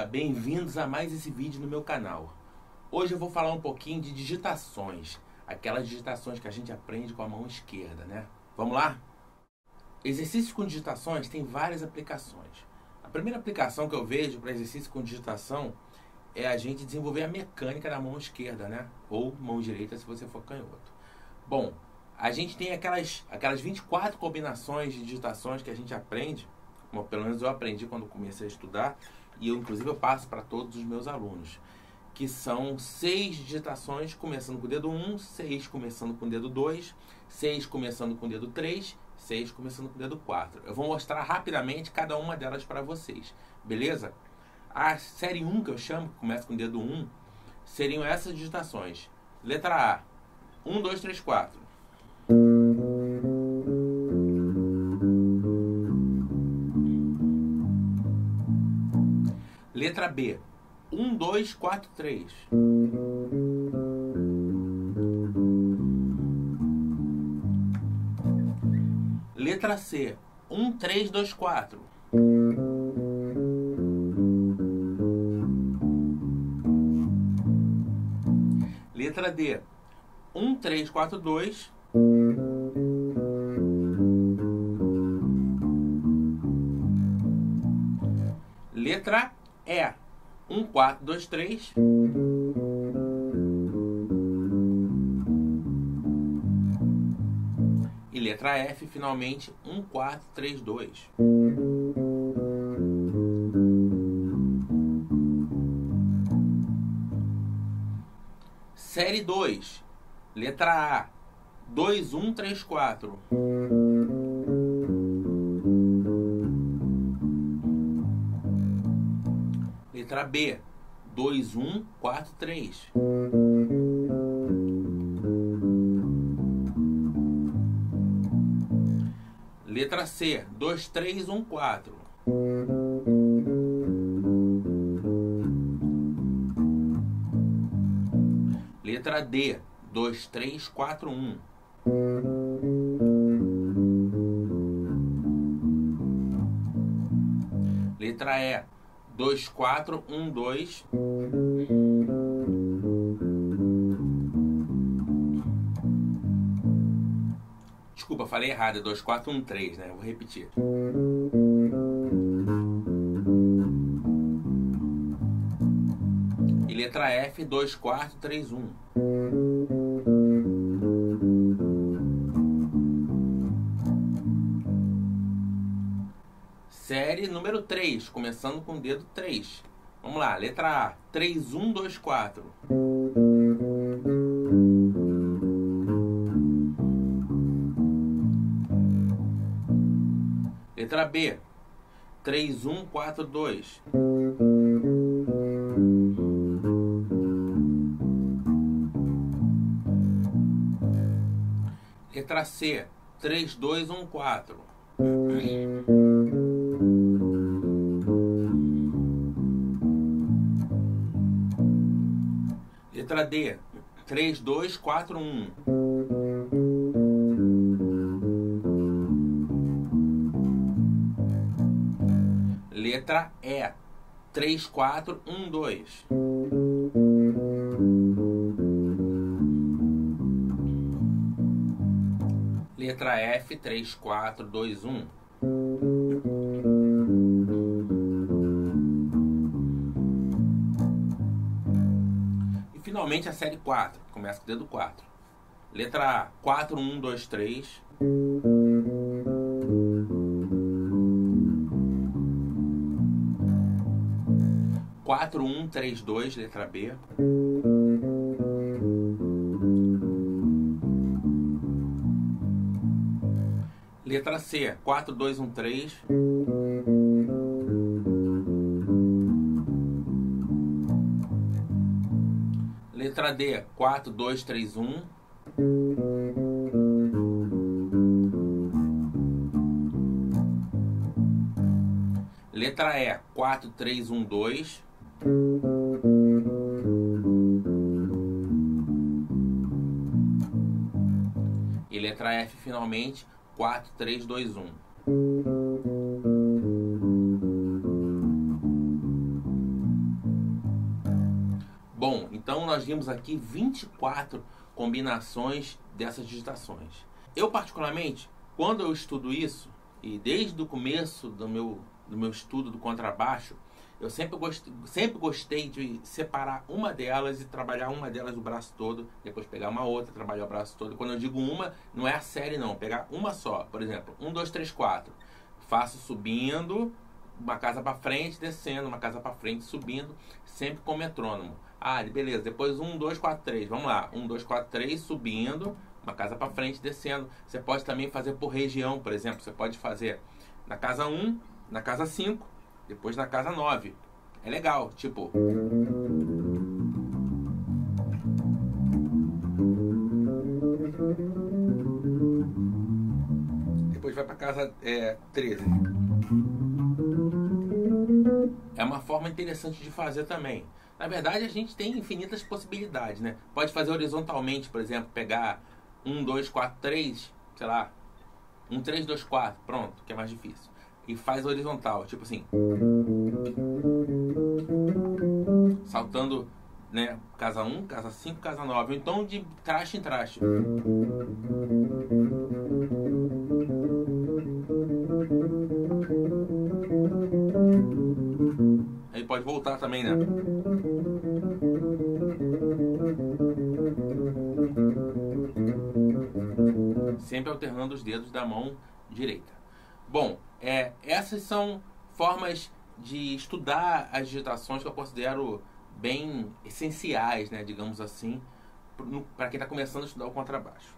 galera, bem-vindos a mais esse vídeo no meu canal. Hoje eu vou falar um pouquinho de digitações, aquelas digitações que a gente aprende com a mão esquerda, né? Vamos lá? Exercícios com digitações tem várias aplicações. A primeira aplicação que eu vejo para exercício com digitação é a gente desenvolver a mecânica da mão esquerda, né? Ou mão direita se você for canhoto. Bom, a gente tem aquelas, aquelas 24 combinações de digitações que a gente aprende, pelo menos eu aprendi quando comecei a estudar, e eu inclusive eu passo para todos os meus alunos, que são seis digitações começando com o dedo 1, seis começando com o dedo 2, seis começando com o dedo 3, seis começando com o dedo 4. Eu vou mostrar rapidamente cada uma delas para vocês, beleza? A série 1 que eu chamo, que começa com o dedo 1, seriam essas digitações. Letra A, 1, 2, 3, 4. Letra B. 1, 2, 4, 3. Letra C. 1, 3, 2, 4. Letra D. 1, 3, 4, 2. Letra E. 1, 4, 2, 3. E letra F, finalmente, 1, 4, 3, 2. Série 2, letra A, 2, 1, 3, 4. Letra B, 2, 1, 4, 3. Letra C, 2, 3, 1, 4. Letra D, 2, 3, 4, 1. Letra E, 2, 4, 1, 2. Desculpa, falei errado, é 2, 4, 1, 3, né? Vou repetir. E letra F, 2, 4, 3, 1. Série número 3, começando com o dedo 3. Vamos lá, letra A, 3, 1, 2, 4. Letra B, 3, 1, 4, 2. Letra C, 3, 2, 1, 4. Letra D, 3, 2, 4, 1. Letra E, 3, 4, 1, 2. Letra F, 3, 4, 2, 1. E finalmente a série 4, que começa com o dedo 4. Letra A, 4, 1, 2, 3. Quatro, um, três, dois, letra B. Letra C, 4, 2, 1, 3. Letra D, 4, 2, 3, 1. Letra E, 4, 3, 1, 2. E letra F, finalmente, 4, 3, 2, 1. Nós vimos aqui 24 combinações dessas digitações. Eu particularmente, quando eu estudo isso, e desde o começo do meu, do meu estudo do contrabaixo, eu sempre gostei, sempre gostei de separar uma delas e trabalhar uma delas o braço todo, depois pegar uma outra, trabalhar o braço todo. Quando eu digo uma, não é a série não, pegar uma só. Por exemplo, um, dois, três, quatro. Faço subindo, uma casa para frente, descendo, uma casa para frente, subindo, sempre com metrônomo. Ah, beleza. Depois um, dois, quatro, três. Vamos lá. Um, dois, quatro, três, subindo, uma casa para frente, descendo. Você pode também fazer por região, por exemplo. Você pode fazer na casa 1, na casa 5, depois na casa 9. É legal, tipo. Depois vai para casa é, 13. É uma forma interessante de fazer também. Na verdade, a gente tem infinitas possibilidades, né? Pode fazer horizontalmente, por exemplo, pegar 1, 2, 4, 3, sei lá, 1, 3, 2, 4, pronto, que é mais difícil e faz horizontal, tipo assim. Saltando, né, casa 1, casa 5, casa 9, então de traste em traste. Aí pode voltar também, né? Sempre alternando os dedos da mão direita. Bom, é, essas são formas de estudar as digitações que eu considero bem essenciais, né, digamos assim, para quem está começando a estudar o contrabaixo.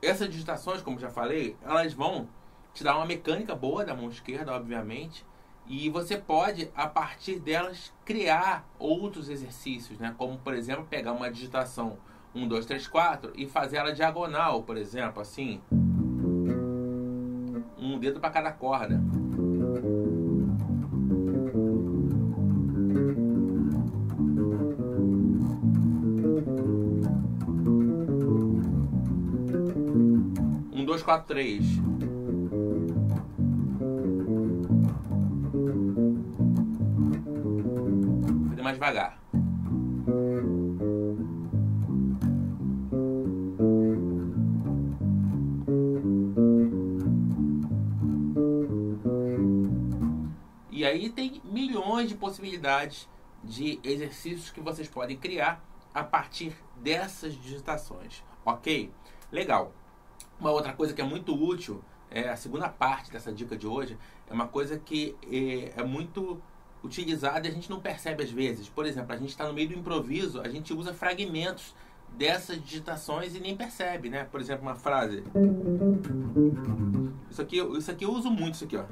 Essas digitações, como já falei, elas vão te dar uma mecânica boa da mão esquerda, obviamente, e você pode, a partir delas, criar outros exercícios, né? como, por exemplo, pegar uma digitação 1, 2, 3, 4 e fazer ela diagonal, por exemplo, assim um dedo para cada corda. Um, dois, quatro, três. Vou fazer mais devagar. Possibilidades de exercícios que vocês podem criar a partir dessas digitações, ok? Legal. Uma outra coisa que é muito útil, é a segunda parte dessa dica de hoje, é uma coisa que é, é muito utilizada e a gente não percebe às vezes. Por exemplo, a gente está no meio do improviso, a gente usa fragmentos dessas digitações e nem percebe, né? Por exemplo, uma frase. Isso aqui, isso aqui eu uso muito, isso aqui, ó.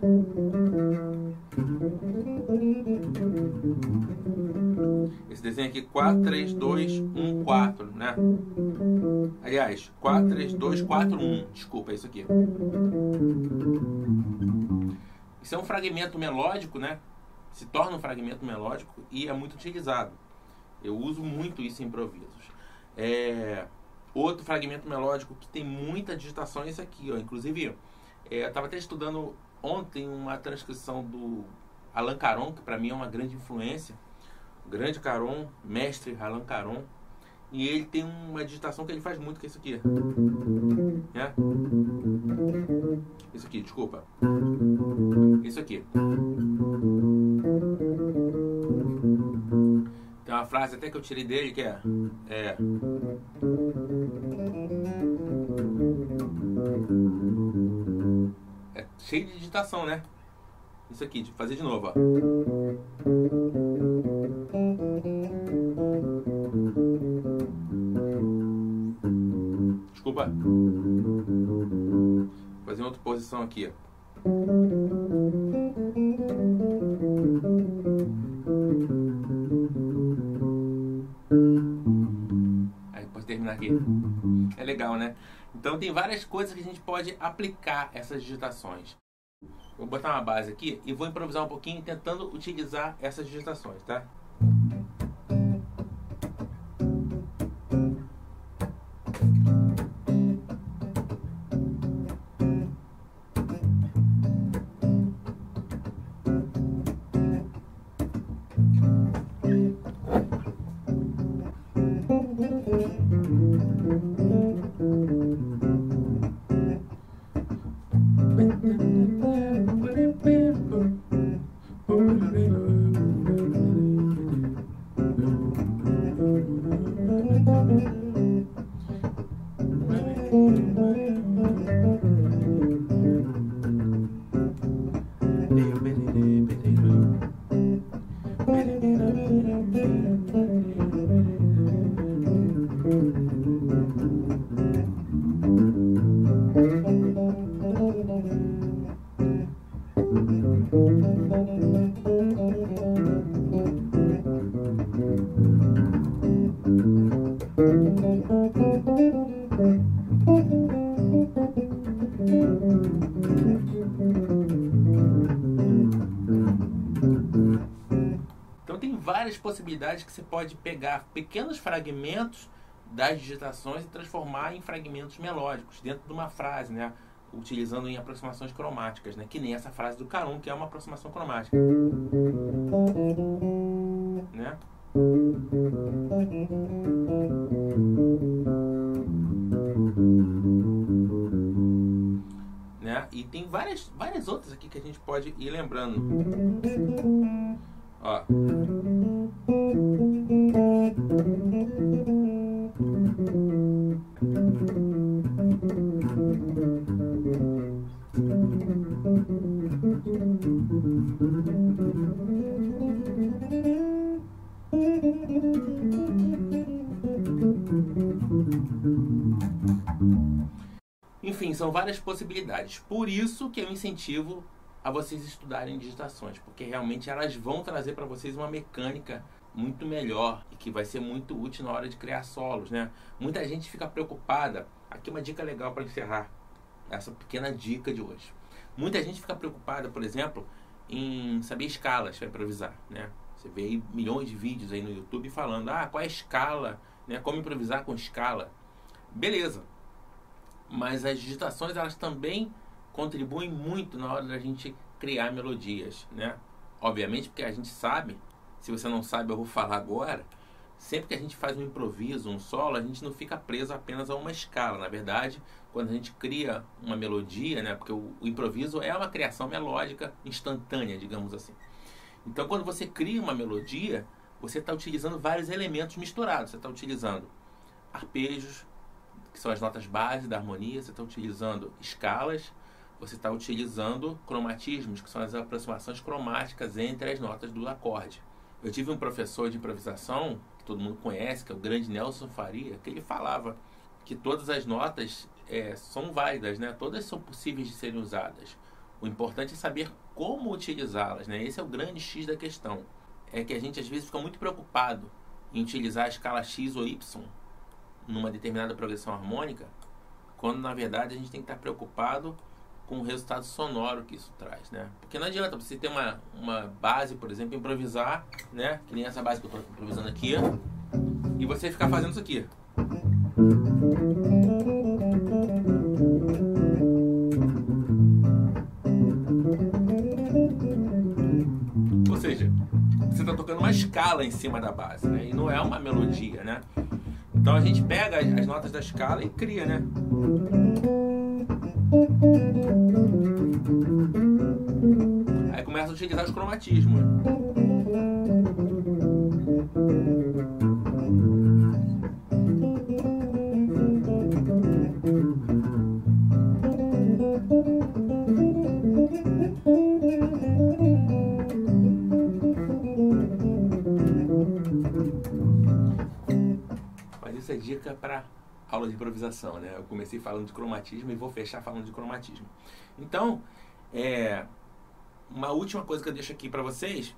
Esse desenho aqui, 4, 3, 2, 1, 4, né? Aliás, 4, 3, 2, 4, 1. Desculpa, é isso aqui. Isso é um fragmento melódico, né? Se torna um fragmento melódico e é muito utilizado. Eu uso muito isso em improvisos. É, outro fragmento melódico que tem muita digitação é esse aqui, ó. Inclusive, é, eu estava até estudando ontem uma transcrição do Alan Caron, que para mim é uma grande influência. grande Caron, mestre Alan Caron. E ele tem uma digitação que ele faz muito, que é isso aqui. É? Isso aqui, desculpa. Isso aqui. Frase até que eu tirei dele que é. É. É cheio de digitação, né? Isso aqui, de fazer de novo, ó. Desculpa. Vou fazer outra posição aqui, ó. Aqui. É legal, né? Então tem várias coisas que a gente pode aplicar essas digitações. Vou botar uma base aqui e vou improvisar um pouquinho tentando utilizar essas digitações, tá? Você pode pegar pequenos fragmentos das digitações e transformar em fragmentos melódicos dentro de uma frase, né? Utilizando em aproximações cromáticas, né? Que nem essa frase do Carum, que é uma aproximação cromática. Né? Né? E tem várias, várias outras aqui que a gente pode ir lembrando. Ó. Enfim, são várias possibilidades. Por isso que eu incentivo a vocês estudarem digitações, porque realmente elas vão trazer para vocês uma mecânica muito melhor e que vai ser muito útil na hora de criar solos, né? Muita gente fica preocupada. Aqui uma dica legal para encerrar essa pequena dica de hoje. Muita gente fica preocupada, por exemplo, em saber escalas para improvisar, né? Você vê milhões de vídeos aí no YouTube falando, ah, qual é a escala, né? Como improvisar com escala. Beleza. Mas as digitações elas também contribuem muito na hora da gente criar melodias, né? Obviamente porque a gente sabe, se você não sabe eu vou falar agora, sempre que a gente faz um improviso, um solo, a gente não fica preso apenas a uma escala. Na verdade, quando a gente cria uma melodia, né? Porque o, o improviso é uma criação melódica instantânea, digamos assim. Então, quando você cria uma melodia, você está utilizando vários elementos misturados. Você está utilizando arpejos, que são as notas base da harmonia, você está utilizando escalas, você está utilizando cromatismos, que são as aproximações cromáticas entre as notas do acorde. Eu tive um professor de improvisação, que todo mundo conhece, que é o grande Nelson Faria, que ele falava que todas as notas é, são válidas, né? todas são possíveis de serem usadas. O importante é saber como utilizá-las. Né? Esse é o grande X da questão. É que a gente às vezes fica muito preocupado em utilizar a escala X ou Y numa determinada progressão harmônica, quando na verdade a gente tem que estar preocupado com o resultado sonoro que isso traz, né? Porque não adianta você ter uma, uma base, por exemplo, improvisar, né? Que nem essa base que eu estou improvisando aqui, e você ficar fazendo isso aqui. Ou seja, você está tocando uma escala em cima da base, né? E não é uma melodia, né? Então a gente pega as notas da escala e cria, né? A utilizar os cromatismos. Mas isso é dica para aula de improvisação, né? Eu comecei falando de cromatismo e vou fechar falando de cromatismo. Então, é, uma última coisa que eu deixo aqui para vocês,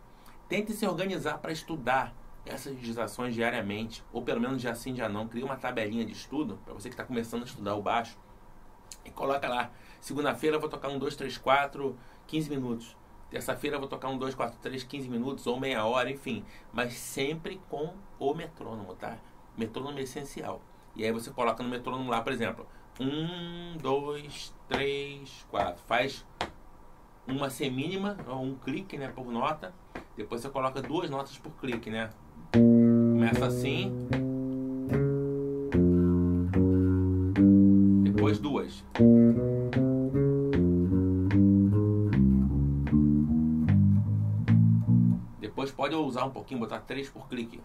tente se organizar para estudar essas digitações diariamente, ou pelo menos já sim, já não. Cria uma tabelinha de estudo para você que está começando a estudar o baixo e coloca lá. Segunda-feira eu vou tocar um 2, 3, 4, 15 minutos. Terça-feira eu vou tocar um 2, 4, 3, 15 minutos ou meia hora, enfim. Mas sempre com o metrônomo, tá? Metrônomo é essencial. E aí você coloca no metrônomo lá, por exemplo, um, dois, três, quatro. Faz uma semínima, um clique né, por nota. Depois você coloca duas notas por clique, né? Começa assim. Depois duas. Depois pode usar um pouquinho, botar três por clique.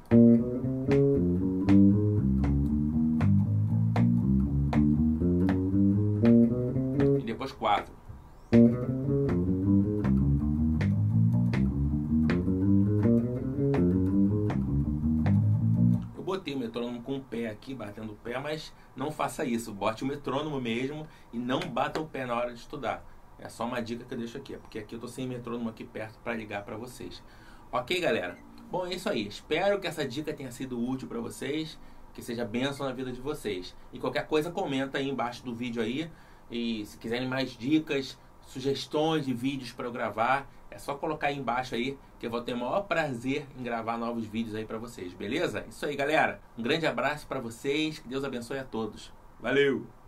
O metrônomo com o pé aqui, batendo o pé, mas não faça isso. Bote o metrônomo mesmo e não bata o pé na hora de estudar. É só uma dica que eu deixo aqui, porque aqui eu tô sem metrônomo aqui perto para ligar para vocês. Ok, galera? Bom, é isso aí. Espero que essa dica tenha sido útil para vocês, que seja bênção na vida de vocês. E qualquer coisa comenta aí embaixo do vídeo aí. E se quiserem mais dicas, sugestões de vídeos para eu gravar, é só colocar aí embaixo aí, que eu vou ter o maior prazer em gravar novos vídeos aí para vocês, beleza? Isso aí, galera. Um grande abraço para vocês, que Deus abençoe a todos. Valeu!